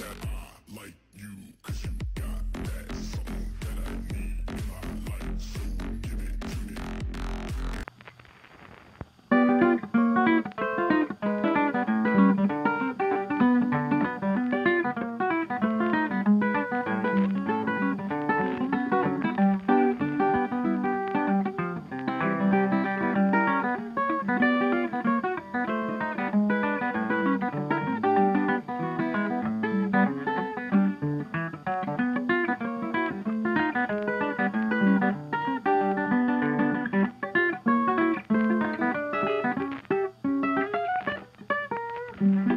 that I like you, you Mm-hmm.